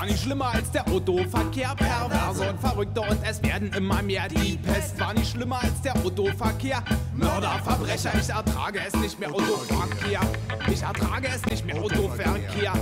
War nicht schlimmer als der Autoverkehr. Perverse und Verrückte und es werden immer mehr. Die Pest war nicht schlimmer als der Autoverkehr. Mörder, Verbrecher, ich ertrage es nicht mehr. Autoverkehr. Ich ertrage es nicht mehr. Autoverkehr.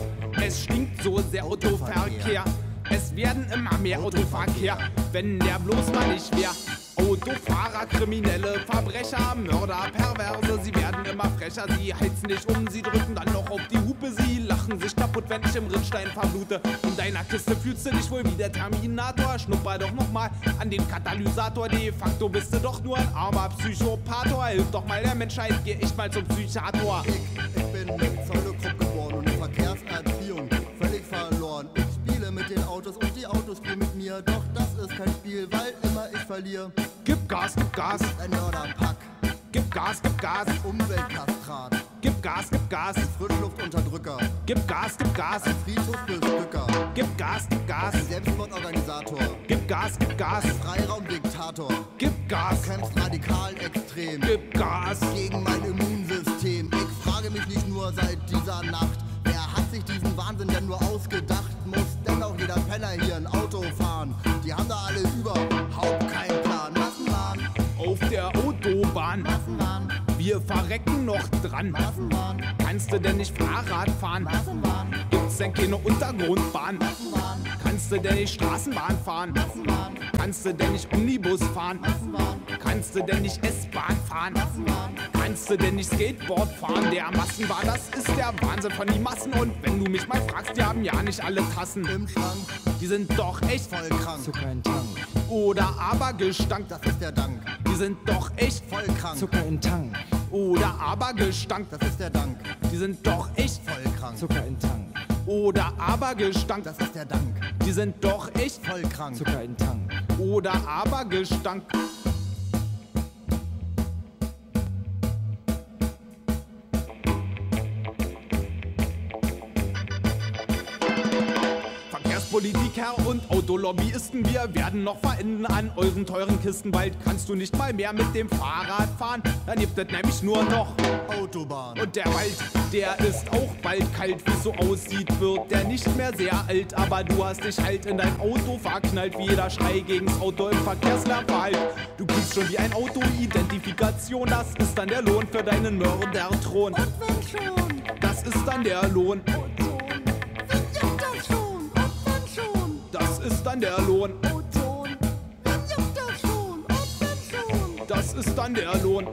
Es stinkt so sehr Autoverkehr. Es werden immer mehr Autoverkehr, wenn der bloß mal nicht wäre. Autofahrer, Kriminelle, Verbrecher, Mörder, Perverse, sie werden immer frecher, sie heizen dich um, sie drücken dann noch auf die Hupe, sie lachen sich kaputt, wenn ich im Rinnstein verblute. In deiner Kiste fühlst du dich wohl wie der Terminator, schnupper doch nochmal an den Katalysator, de facto bist du doch nur ein armer Psychopather, hilf doch mal der Menschheit, geh echt mal zum Psychiater. Ich, ich bin mit Pseudokrupp geboren und in Verkehrserziehung völlig verloren. Ich spiele mit den Autos und die Autos spielen mit mir, doch das ist kein Spiel, weil immer ich verliere. Gib Gas, gib Gas, Ein Mörderpack, gib Gas, gib Gas, Umweltkastrat, gib Gas, gib Gas, Frischluftunterdrücker, gib Gas, gib Gas, Friedhofbestücker, gib Gas, gib Gas, Selbstmordorganisator, gib Gas, gib Gas, Freiraumdiktator. gib Gas, Du kämpfst radikal extrem. Gib Gas. gegen mein Immunsystem. Ich frage mich nicht nur seit dieser Nacht, wer hat sich diesen Wahnsinn denn nur ausgedacht? Muss denn auch jeder Penner hier ein Auto fahren? Die haben da alle überhaupt noch dran. Kannst du denn nicht Fahrrad fahren? Gibt's denn keine Untergrundbahn? Kannst du denn nicht Straßenbahn fahren? Kannst du denn nicht Omnibus fahren? Kannst du denn nicht S-Bahn fahren? Kannst du denn nicht Skateboard fahren? Der Massenbahn, das ist der Wahnsinn von die Massen. Und wenn du mich mal fragst, die haben ja nicht alle Tassen. Im Schrank, Die sind doch echt voll krank. Zucker in Tank, oder aber Gestank. Das ist der Dank. Die sind doch echt Voll krank. Zucker in Tank, oder aber Gestank. Das ist der Dank. Die sind doch echt Voll krank. Zucker in Tank, oder aber Gestank. Das ist der Dank. Die sind doch echt Voll krank. Zucker in Tank. oder aber Gestank. Verkehrspolitiker und Autolobbyisten, wir werden noch verenden an euren teuren Kisten. Bald kannst du nicht mal mehr mit dem Fahrrad fahren, dann gibt es nämlich nur noch. Autobahn. Und der Wald, der ist auch bald kalt, wie es so aussieht, wird der nicht mehr sehr alt. Aber du hast dich halt in dein Auto verknallt, wie jeder Schrei gegens Auto im Verkehrslärm verhallt. Du kriegst schon wie ein Auto Identifikation, das ist dann der Lohn für deinen Mörderthron. Und wenn schon, Das ist dann der Lohn, ist dann der Lohn, Ozon. Juckt das schon? Schon, das ist dann der Lohn.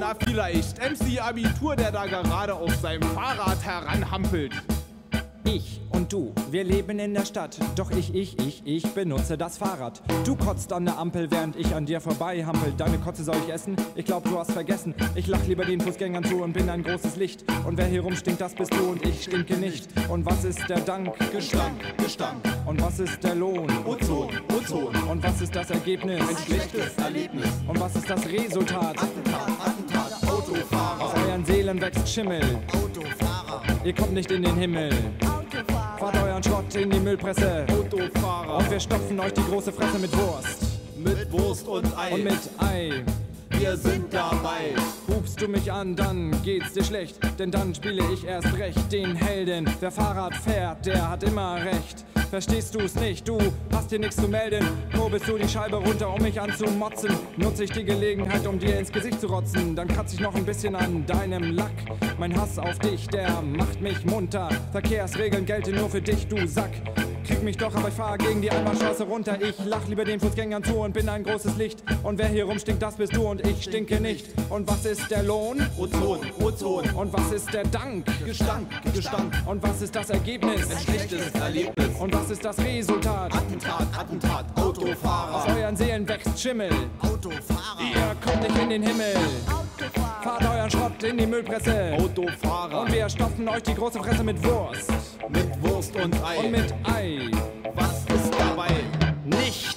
Na vielleicht MC Abitur, der da gerade auf seinem Fahrrad heranhampelt. Ich und du, wir leben in der Stadt. Doch ich, ich, ich, ich benutze das Fahrrad. Du kotzt an der Ampel, während ich an dir vorbei hampel. Deine Kotze soll ich essen? Ich glaub, du hast vergessen. Ich lach lieber den Fußgängern zu und bin ein großes Licht. Und wer hier rumstinkt, das bist du und ich stinke nicht. Und was ist der Dank? Gestank, Gestank, Und was ist der Lohn? Ozon, Ozon. Und was ist das Ergebnis? Ein schlechtes Erlebnis. Und was ist das Resultat? Attentat, Attentat, Autofahrer. Aus euren Seelen wächst Schimmel. Autofahrer. Ihr kommt nicht in den Himmel. Euren Schrott in die Müllpresse. Autofahrer Und wir stopfen euch die große Fresse mit Wurst. mit Wurst und Ei. Und mit Ei. wir sind dabei. Rufst du mich an, dann geht's dir schlecht. Denn dann spiele ich erst recht den Helden. Wer Fahrrad fährt, der hat immer recht. Verstehst du's nicht? Du hast hier nichts zu melden. Kurbelst du die Scheibe runter, um mich anzumotzen. Nutze ich die Gelegenheit, um dir ins Gesicht zu rotzen. Dann kratze ich noch ein bisschen an deinem Lack. Mein Hass auf dich, der macht mich munter. Verkehrsregeln gelten nur für dich, du Sack. Krieg mich doch, aber ich fahr gegen die Einbahnstraße runter. Ich lach lieber den Fußgängern zu und bin ein großes Licht. Und wer hier rumstinkt, das bist du und ich stinke nicht. Und was ist der Lohn? Ozon, Ozon. Und was ist der Dank? Gestank, Gestank. Und was ist das Ergebnis? Ein schlechtes Erlebnis. Und was ist das Resultat? Attentat, Attentat, Autofahrer. Aus euren Seelen wächst Schimmel. Autofahrer. Ihr kommt nicht in den Himmel. Autofahrer. Fahrt euren Schrott in die Müllpresse. Autofahrer. Und wir stopfen euch die große Fresse mit Wurst. mit Wurst und Ei. Und mit Ei. Was ist dabei? Nichts.